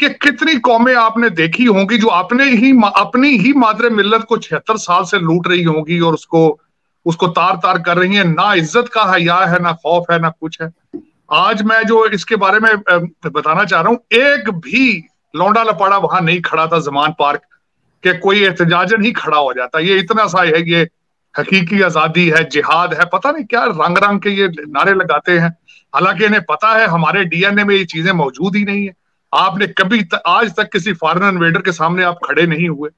कि कितनी कौमें आपने देखी होंगी जो अपने ही अपनी ही मादर मिल्लत को छिहत्तर साल से लूट रही होंगी और उसको उसको तार तार कर रही है। ना इज़्ज़त का हया है, ना खौफ है, ना कुछ है। आज मैं जो इसके बारे में बताना चाह रहा हूँ, एक भी लौंडा लपाड़ा वहाँ नहीं खड़ा था जमान पार्क के, कोई एहतजाजन ही खड़ा हो जाता। ये इतना सा है, ये हकीकी आज़ादी है, जिहाद है, पता नहीं क्या रंग रंग के ये नारे लगाते हैं। हालाँकि इन्हें पता है, हमारे डीएनए में ये चीज़ें मौजूद ही नहीं है। आपने कभी त, आज तक किसी फॉरन इन्वेडर के सामने आप खड़े नहीं हुए।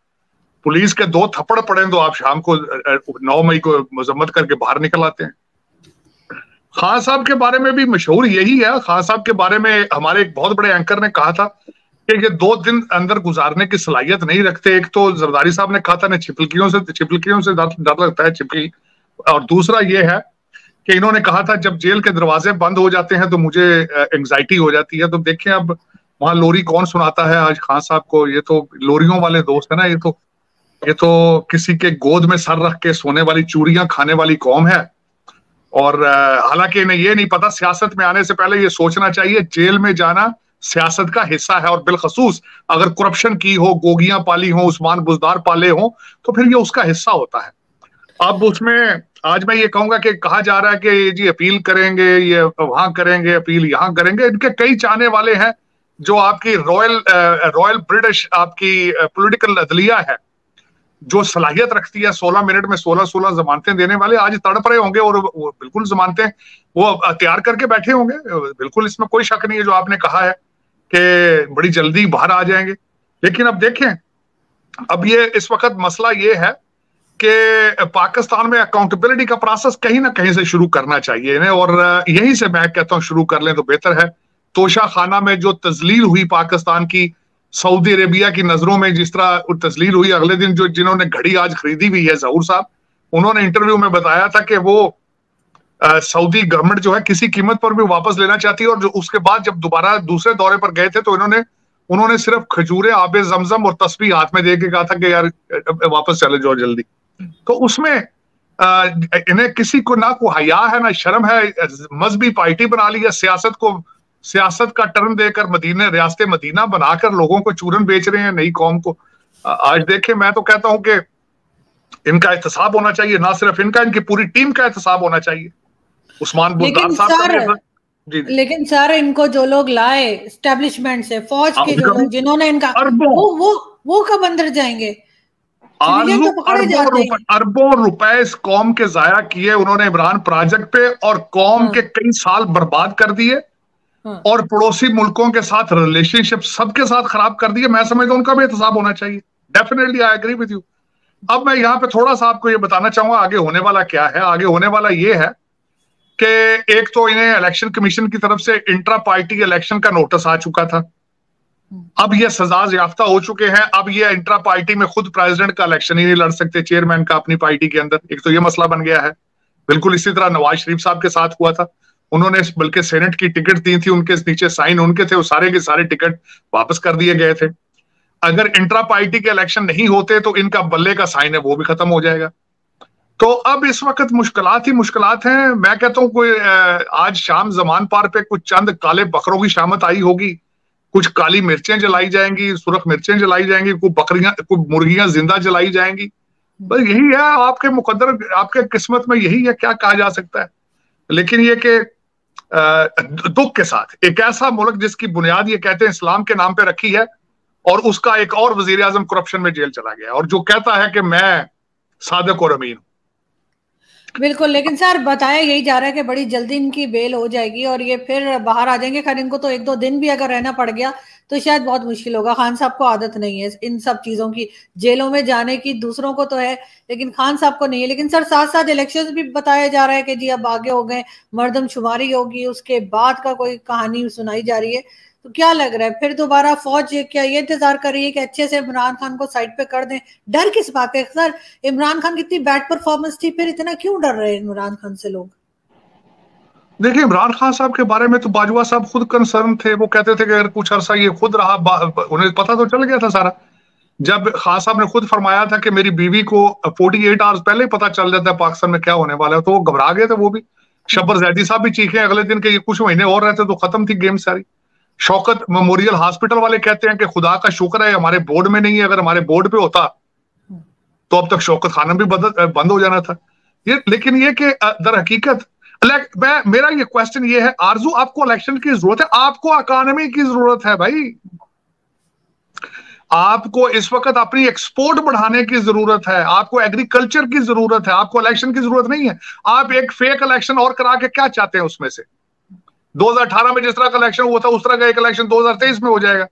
पुलिस के दो थप्पड़ पड़े तो आप शाम को नौ मई को मजम्मत करके बाहर निकल आते हैं। खान साहब के बारे में भी मशहूर यही है। खान साहब के बारे में हमारे एक बहुत बड़े एंकर ने कहा था कि ये दो दिन अंदर गुजारने की सलाहियत नहीं रखते। एक तो जरदारी साहब ने कहा था ना छिपलकियों से छिपलकियों से डर लगता है छिपकी। और दूसरा ये है कि इन्होंने कहा था जब जेल के दरवाजे बंद हो जाते हैं तो मुझे एंग्जाइटी हो जाती है। तो देखें अब वहाँ लोरी कौन सुनाता है आज खान साहब को? ये तो लोरियों वाले दोस्त है ना, ये तो ये तो किसी के गोद में सर रख के सोने वाली चूड़ियाँ खाने वाली कौम है। और हालाँकि इन्हें ये नहीं पता, सियासत में आने से पहले ये सोचना चाहिए, जेल में जाना सियासत का हिस्सा है। और बिलखसूस अगर करप्शन की हो, गोगियाँ पाली हो, उस्मान बुजदार पाले हो तो फिर ये उसका हिस्सा होता है। अब उसमें, आज मैं ये कहूँगा कि कहा जा रहा है कि जी, अपील करेंगे, ये वहाँ करेंगे, अपील यहाँ करेंगे, इनके कई चाहने वाले हैं। जो आपकी रॉयल रॉयल ब्रिटिश आपकी पॉलिटिकल अदलिया है, जो सलाहियत रखती है 16 मिनट में 16 16 जमानतें देने वाले, आज तड़प रहे होंगे और वो बिल्कुल जमानतें, वो तैयार करके बैठे होंगे। बिल्कुल इसमें कोई शक नहीं है, जो आपने कहा है कि बड़ी जल्दी बाहर आ जाएँगे। लेकिन अब देखें, अब ये, इस वक्त मसला ये है कि पाकिस्तान में अकाउंटेबिलिटी का प्रोसेस कहीं ना कहीं से शुरू करना चाहिए और यहीं से मैं कहता हूँ शुरू कर लें तो बेहतर है। तोशा खाना में जो तजलील हुई पाकिस्तान की, सऊदी अरेबिया की नज़रों में जिस तरह तस्लील हुई, अगले दिन जो जिन्होंने घड़ी आज खरीदी हुई है, जहूर साहब, उन्होंने इंटरव्यू में बताया था कि वो सऊदी गवर्नमेंट जो है किसी कीमत पर भी वापस लेना चाहती है और जो उसके बाद जब दोबारा दूसरे दौरे पर गए थे तो इन्होंने, उन्होंने सिर्फ़ खजूरे, आबे जमजम और तस्वीर हाथ में दे के कहा था कि यार वापस चले जाओ जल्दी। तो उसमें इन्हें किसी को ना को हया है, ना शर्म है, मजहबी पार्टी बना ली है, सियासत को सियासत का टर्न देकर मदीने रियासत मदीना बनाकर लोगों को चूरन बेच रहे हैं नई कौम को। आज देखे मैं तो कहता हूँ कि इनका एहतसाब होना चाहिए ना सिर्फ़ इनका इनकी पूरी टीम का एहतसाब होना चाहिए। उस्मान बुलदार साहब लेकिन सर इनको जो लोग लाए स्टेब्लिशमेंट से फौज के जो लोग जिन्होंने इनका वो वो वो कब अंदर जाएँगे? अरबों रुपए इस कौम के जाया किए उन्होंने इमरान प्रोजेक्ट पे और कौम हाँ। के कई साल बर्बाद कर दिए। हाँ। और पड़ोसी मुल्कों के साथ रिलेशनशिप सबके साथ खराब कर दिए मैं समझता हूँ उनका भी एहतसाब होना चाहिए। Definitely I agree with you अब मैं यहाँ पे थोड़ा सा आपको ये बताना चाहूँगा आगे होने वाला क्या है? आगे होने वाला ये है कि एक तो इन्हें इलेक्शन कमीशन की तरफ़ से इंट्रा पार्टी इलेक्शन का नोटिस आ चुका था। अब ये सजा याफ्ता हो चुके हैं। अब ये इंट्रा पार्टी में खुद प्रेसिडेंट का इलेक्शन ही नहीं लड़ सकते चेयरमैन का अपनी पार्टी के अंदर। एक तो ये मसला बन गया है। बिल्कुल इसी तरह नवाज़ शरीफ साहब के साथ हुआ था। उन्होंने बल्कि सेनेट की टिकट दी थी, उनके नीचे साइन उनके थे, वो सारे के सारे टिकट वापस कर दिए गए थे। अगर इंट्रा पार्टी के इलेक्शन नहीं होते तो इनका बल्ले का साइन है, वो भी खत्म हो जाएगा। तो अब इस वक्त मुश्किल ही मुश्किल हैं। मैं कहता हूँ, कोई आज शाम जमान पार पे कुछ चंद काले बकरों की शामत आई होगी। कुछ काली मिर्चें जलाई जाएँगी, सुरख मिर्चें जलाई जाएँगी, कुछ बकरियाँ, कुछ मुर्गियाँ ज़िंदा जलाई जाएँगी। बस यही है, आपके मुकदर आपके किस्मत में यही है, क्या कहा जा सकता है? लेकिन ये कि दुख के साथ। एक ऐसा मुल्क जिसकी बुनियाद ये कहते हैं इस्लाम के नाम पे रखी है और उसका एक और वज़ीर आज़म करप्शन में जेल चला गया और जो कहता है कि मैं सादक और अमीन हूँ। बिल्कुल, लेकिन सर बताया यही जा रहा है कि बड़ी जल्दी इनकी बेल हो जाएगी और ये फिर बाहर आ जाएँगे। खैर, इनको तो एक दो दिन भी अगर रहना पड़ गया तो शायद बहुत मुश्किल होगा। खान साहब को आदत नहीं है इन सब चीज़ों की। जेलों में जाने की दूसरों को तो है, लेकिन खान साहब को नहीं है। लेकिन सर साथ साथ इलेक्शन भी बताया जा रहा है कि जी अब आगे हो गए मर्दमशुमारी होगी, उसके बाद का कोई कहानी सुनाई जा रही है। तो क्या लग रहा है? फिर दोबारा फौज क्या ये इंतज़ार कर रही है कि अच्छे से इमरान खान को साइड पे कर दें? डर किस बात है? सर, इमरान खान की इतनी बैड परफॉर्मेंस थी, फिर इतना क्यों डर रहे हैं इमरान खान से लोग? देखिए, इमरान खान साहब के बारे में तो बाजवा साहब खुद कंसर्न थे। वो कहते थे कि अगर कुछ अरसा ये खुद रहा उन्हें पता तो चल गया था सारा। जब खान साहब ने खुद फरमाया था कि मेरी बीवी को 48 आवर्स पहले ही पता चल जाता है पाकिस्तान में क्या होने वाला है तो वो घबरा गए थे वो भी। शब्बर जैदी साहब भी चीखे अगले दिन के, ये कुछ महीने और रहते तो खत्म थी गेम सारी। शौकत मेमोरियल हॉस्पिटल वाले कहते हैं कि खुदा का शुक्र है, हमारे बोर्ड में नहीं है, अगर हमारे बोर्ड पे होता तो अब तक शौकत खाना भी बंद हो जाना था। ये, लेकिन ये कि दर हकीकत मैं, मेरा ये क्वेश्चन ये है, आरज़ू, आपको इलेक्शन की ज़रूरत है, आपको इकोनॉमी की ज़रूरत है भाई। आपको इस वक्त अपनी एक्सपोर्ट बढ़ाने की ज़रूरत है, आपको एग्रीकल्चर की ज़रूरत है, आपको इलेक्शन की ज़रूरत नहीं है। आप एक फेक इलेक्शन और करा के क्या चाहते हैं उसमें से? 2018 में जिस तरह का इलेक्शन हुआ था, उस तरह का एक इलेक्शन 2023 में हो जाएगा।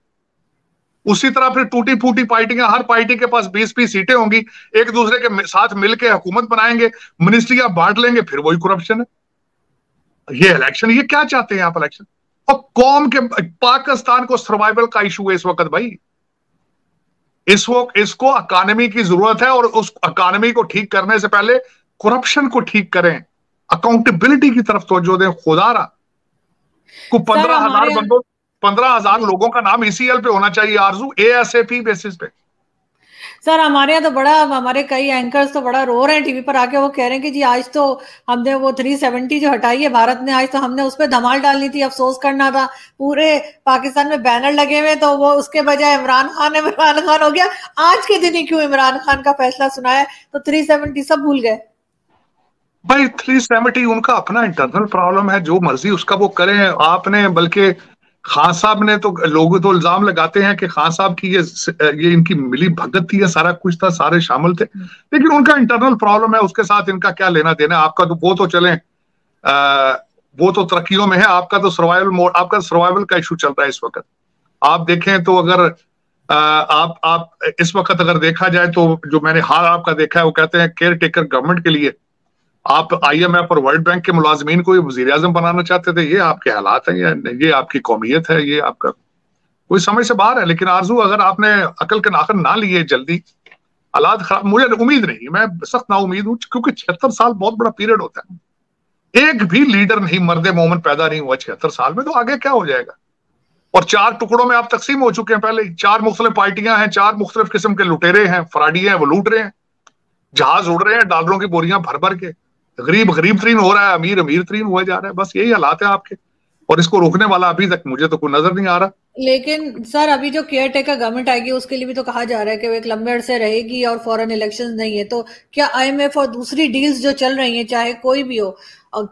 उसी तरह फिर टूटी फूटी पार्टियाँ, हर पार्टी के पास बीस बीस सीटें होंगी, एक दूसरे के साथ मिलकर हुकूमत बनाएँगे मिनिस्ट्रियाँ बांट लेंगे, फिर वही करप्शन है। ये इलेक्शन ये क्या चाहते हैं आप इलेक्शन और कौम के पाकिस्तान को सर्वाइवल का इशू है इस वक्त भाई। इस वक्त इसको अकानमी की ज़रूरत है और उस अकानमी को ठीक करने से पहले करप्शन को ठीक करें। अकाउंटेबिलिटी की तरफ़ तोजो दें खुदारा को पंद्रह हज़ार बंदों पंद्रह हज़ार लोगों का नाम ईसीएल पे होना चाहिए आरज़ू ए बेसिस पे। सर, हमारे यहाँ तो बड़ा, हमारे कई एंकर्स तो बड़ा रो रहे हैं टीवी पर आके। वो कह रहे हैं कि जी, आज तो हमने वो 370 जो हटाई है भारत ने, आज तो हमने उस पर धमाल डालनी थी, अफसोस करना था। पूरे पाकिस्तान में बैनर लगे हुए तो वो उसके बजाय इमरान खान इमरान खान हो गया। आज के दिन ही क्यों इमरान खान का फैसला सुनाया? तो थ्री सब भूल गए। भाई 370 उनका अपना इंटरनल प्रॉब्लम है, जो मर्ज़ी उसका वो करें। आपने, बल्कि खान साहब ने तो लोग तो इल्ज़ाम लगाते हैं कि खान साहब की ये ये इनकी मिली भगत थी सारा कुछ था सारे शामिल थे। लेकिन उनका इंटरनल प्रॉब्लम है उसके साथ इनका क्या लेना देना आपका तो वो तो चले। आ, वो तो तरक्कियों में है आपका तो सर्वाइवल मोड आपका सर्वाइवल का इशू चल रहा है इस वक्त। आप देखें तो अगर आ, आप आप इस वक्त अगर देखा जाए तो जो मैंने हाल आपका देखा है वो कहते हैं केयर टेकर गवर्नमेंट के लिए आप आईएमएफ और वर्ल्ड बैंक के मुलाजमीन को वज़ीर आज़म बनाना चाहते थे, ये आपके हालात है, या ये आपकी कौमियत है, ये आपका कोई समझ से बाहर है, लेकिन आरज़ू अगर आपने अकल के नाखन ना लिए जल्दी, हालात खराब, मुझे उम्मीद नहीं, मैं सख्त ना उम्मीद हूँ, क्योंकि छिहत्तर साल बहुत बड़ा पीरियड होता है। एक भी लीडर नहीं, मर्द मोमन पैदा नहीं हुआ छिहत्तर साल में तो आगे क्या हो जाएगा? और चार टुकड़ों में आप तकसीम हो चुके हैं पहले, चार मुख्तलिफ़ पार्टियाँ हैं, चार मुख्तलिफ़ किस्म के लुटेरे हैं फराडी हैं, वो लूट रहे हैं, जहाज़ उड़ रहे हैं, डॉलरों की बोरियाँ भर भर के। गरीब गरीब तरीन हो रहा है अमीर अमीर तरीन हुआ जा रहा है बस यही हालात है आपके। और इसको रोकने वाला अभी तक मुझे तो कोई नज़र नहीं आ रहा। लेकिन सर अभी जो केयर टेकर गवर्नमेंट आएगी उसके लिए भी तो कहा जा रहा है कि वो एक लंबे अरसे रहेगी और फॉरेन इलेक्शन नहीं है। तो क्या आईएमएफ और दूसरी डील्स जो चल रही हैं चाहे कोई भी हो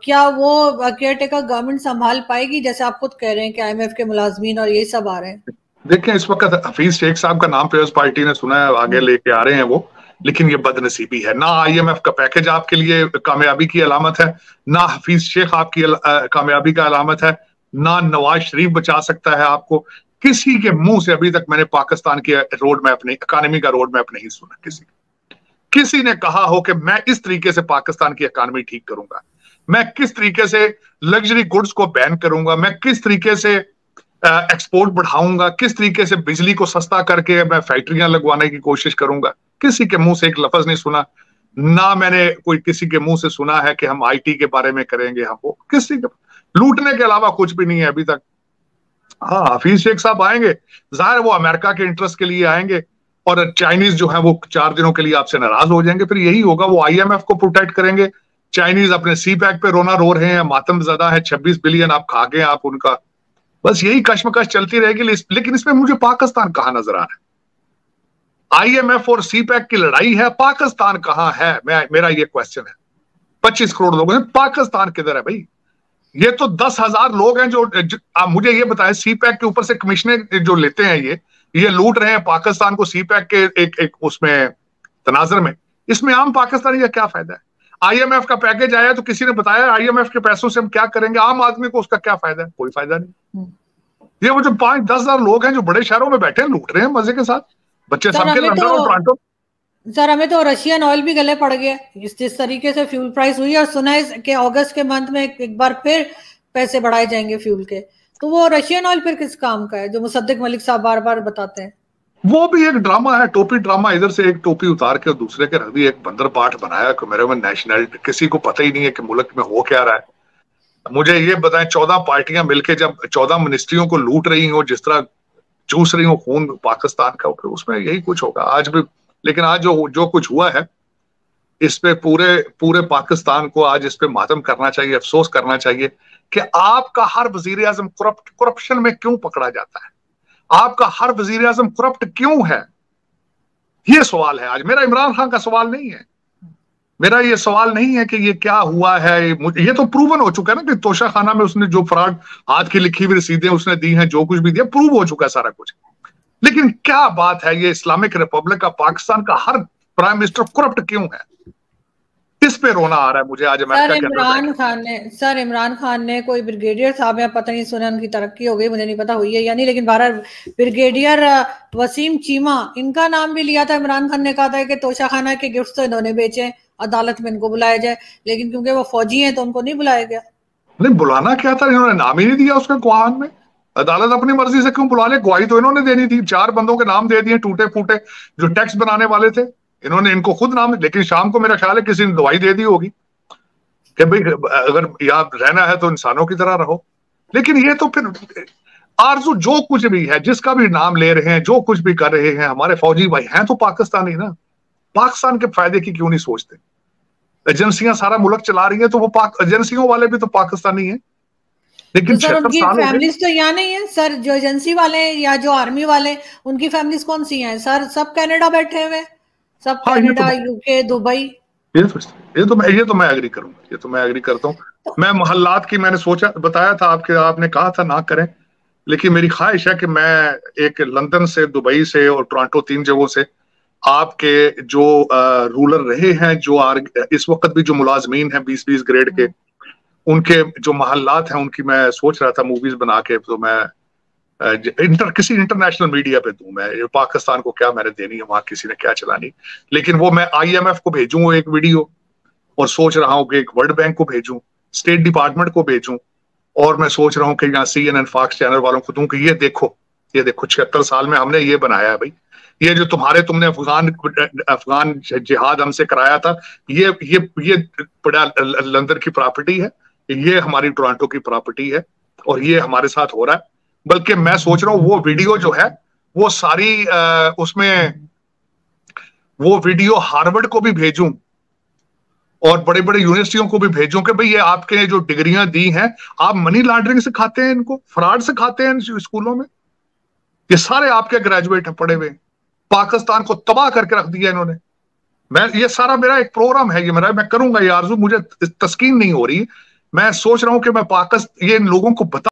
क्या वो केयर टेकर गवर्नमेंट संभाल पाएगी जैसे आप खुद कह रहे हैं कि आईएमएफ के मुलाजमीन और ये सब आ रहे हैं? देखिए इस वक्त हफीज शेख साहब का नाम पीएस पार्टी ने सुना है आगे लेके आ रहे हैं वो। लेकिन ये बदनसीबी है। ना आईएमएफ का पैकेज आपके लिए कामयाबी की अलामत है, ना हफीज शेख आपकी कामयाबी का अलामत है, ना नवाज़ शरीफ बचा सकता है आपको। किसी के मुँह से अभी तक मैंने पाकिस्तान के रोड मैप नहीं इकानमी का रोड मैप नहीं सुना किसी किसी ने कहा हो कि मैं इस तरीके से पाकिस्तान की इकानमी ठीक करूँगा। मैं किस तरीके से लग्जरी गुड्स को बैन करूँगा, मैं किस तरीके से एक्सपोर्ट बढ़ाऊँगा, किस तरीके से बिजली को सस्ता करके मैं फैक्ट्रियाँ लगवाने की कोशिश करूँगा। किसी के मुँह से एक लफज नहीं सुना, ना मैंने कोई किसी के मुँह से सुना है कि हम आईटी के बारे में करेंगे, हम वो किसी के लूटने के अलावा कुछ भी नहीं है अभी तक। हाँ हफीज शेख साहब आएँगे, ज़ाहिर वो अमेरिका के इंटरेस्ट के लिए आएँगे, और चाइनीज़ जो है वो चार दिनों के लिए आपसे नाराज़ हो जाएँगे। फिर यही होगा, वो आईएमएफ को प्रोटेक्ट करेंगे। चाइनीज़ अपने सी पैक पे रोना रो रहे हैं, मातम ज़्यादा है, छब्बीस बिलियन आप खा गए आप उनका। बस यही कश्मकश चलती रहेगी, लेकिन इसमें मुझे पाकिस्तान कहा नज़र आ रहा है? आईएमएफ और सीपैक की लड़ाई है पाकिस्तान कहाँ है? मैं मेरा ये क्वेश्चन है। पच्चीस करोड़ लोग हैं पाकिस्तान किधर है भाई? ये तो दस हज़ार लोग हैं जो, जो आ, मुझे ये बताएँ सीपैक के ऊपर से कमिश्नर जो लेते हैं ये ये लूट रहे हैं पाकिस्तान को सीपैक के एक एक उसमें तनाजर में। इसमें आम पाकिस्तानी का क्या फ़ायदा है? आईएमएफ का पैकेज आया तो किसी ने बताया आईएमएफ के पैसों से हम क्या करेंगे? आम आदमी को उसका क्या फ़ायदा है? कोई फ़ायदा नहीं। हम्म। ये वो जो पाँच दस हज़ार लोग हैं जो बड़े शहरों में बैठे हैं लूट रहे हैं मज़े के साथ। बच्चे सबके लंदन और टोरंटो सर हमें तो रशियन ऑयल भी गले पड़ गया इस जिस तरीके से फ्यूल प्राइस हुई और सुना है कि अगस्त के मंथ में एक बार फिर पैसे बढ़ाए जाएँगे फ्यूल के। तो वो रशियन ऑयल फिर किस काम का है जो मुसद्दिक मलिक साहब बार बार बताते हैं? वो भी एक ड्रामा है टोपी ड्रामा इधर से एक टोपी उतार के और दूसरे के रख दी एक बंदर पाठ बनाया कि मेरे में नेशनलिटी किसी को पता ही नहीं है कि मुल्क में हो क्या रहा है। मुझे ये बताएँ चौदह पार्टियाँ मिलके जब चौदह मिनिस्ट्रियों को लूट रही हो जिस तरह चूस रही हूँ, खून पाकिस्तान का उसमें यही कुछ होगा। आज भी, लेकिन आज जो जो कुछ हुआ है, इस पे पूरे पूरे पाकिस्तान को आज इस पे मातम करना चाहिए, अफसोस करना चाहिए कि आपका हर वज़ीर आज़म करप्ट करप्शन में क्यों पकड़ा जाता है? आपका हर वज़ीर आज़म करप्ट क्यों है? ये सवाल है आज। मेरा इमरान खान का सवाल नहीं है। मेरा ये सवाल नहीं है कि ये क्या हुआ है ये तो प्रूवन हो चुका है ना कि तोशा खाना में उसने जो फ्रॉड हाथ की लिखी हुई रसीदें उसने दी हैं जो कुछ भी दिया प्रूव हो चुका है सारा कुछ। लेकिन क्या बात है ये इस्लामिक रिपब्लिक का पाकिस्तान का हर प्राइम मिनिस्टर करप्ट क्यों है? किस पे रोना आ रहा है मुझे आज सर इमरान खान ने सर इमरान खान ने कोई ब्रिगेडियर साहब या पता नहीं सुना उनकी तरक्की हो गई मुझे नहीं पता हुई है या नहीं लेकिन बारह ब्रिगेडियर वसीम चीमा इनका नाम भी लिया था इमरान खान ने कहा था कि तोशा खाना के गिफ्ट तो इन्होंने बेचे अदालत में इनको बुलाया जाए, लेकिन क्योंकि वो फौजी हैं तो उनको नहीं बुलाया गया। नहीं, बुलाना क्या था? इन्होंने नाम ही नहीं दिया उसके गुआन में। अदालत अपनी मर्ज़ी से क्यों बुला ले? गवाही तो इन्होंने देनी थी। चार बंदों के नाम दे दिए टूटे फूटे जो टैक्स बनाने वाले थे। इन्होंने इनको खुद नाम, लेकिन शाम को मेरा ख्याल है किसी ने दवाई दे दी होगी। कि भाई, अगर यहाँ रहना है तो इंसानों की तरह रहो। लेकिन ये तो फिर, आरज़ू जो कुछ भी है, जिसका भी नाम ले रहे हैं, जो कुछ भी कर रहे हैं, हमारे फौजी भाई हैं तो पाकिस्तानी ना। पाकिस्तान के फ़ायदे की क्यों नहीं सोचते? एजेंसियाँ सारा मुल्क चला रही है तो वो पाक एजेंसियों वाले भी तो पाकिस्तानी है। लेकिन तो सर उनकी फैमिलीज़ तो यहाँ नहीं है सर जो एजेंसी वाले या जो आर्मी वाले उनकी फैमिलीज़ कौन सी हैं? सर सब कनाडा बैठे हुए सब हाँ, कनाडा तो, यूके दुबई। ये तो ये तो मैं ये तो मैं एग्री करूँगा ये तो मैं एग्री करता हूँ। तो, मैं मोहल्लात की मैंने सोचा बताया था आपके आपने कहा था ना करें लेकिन मेरी ख्वाहिश है कि मैं एक लंदन से दुबई से और टोरंटो तीन जगहों से आपके जो रूलर रहे हैं जो आर, इस वक्त भी जो मुलाजमीन हैं बीस बीस ग्रेड के उनके जो महल्लात हैं उनकी मैं सोच रहा था मूवीज़ बना के तो मैं इंटर किसी इंटरनेशनल मीडिया पे दूँ मैं पाकिस्तान को क्या मैंने देनी है वहाँ किसी ने क्या चलानी लेकिन वो मैं आईएमएफ को भेजूं एक वीडियो और सोच रहा हूँ कि एक वर्ल्ड बैंक को भेजूं स्टेट डिपार्टमेंट को भेजूं और मैं सोच रहा हूँ कि यहाँ C N N Fox channel वालों को दूँ कि ये देखो ये देखो छिहत्तर साल में हमने ये बनाया है भाई। ये जो तुम्हारे तुमने अफगान अफगान जिहाद हमसे कराया था ये ये ये बड़ा लंदन की प्रॉपर्टी है ये हमारी टोरंटो की प्रॉपर्टी है और ये हमारे साथ हो रहा है। बल्कि मैं सोच रहा हूँ वो वीडियो जो है वो सारी आ, उसमें वो वीडियो हार्वर्ड को भी भेजूं और बड़े बड़े यूनिवर्सिटियों को भी भेजूं कि भाई ये आपके जो डिग्रियाँ दी हैं आप मनी लॉन्ड्रिंग से खाते हैं इनको फ्रॉड से खाते हैं स्कूलों में। ये सारे आपके ग्रेजुएट हैं, पढ़े हुए पाकिस्तान को तबाह करके रख दिया इन्होंने। मैं, ये सारा मेरा एक प्रोग्राम है, ये मेरा, मैं करूँगा, ये आरज़ू, मुझे तस्कीन नहीं हो रही। मैं सोच रहा हूँ कि मैं पाकिस्तान ये इन लोगों को बता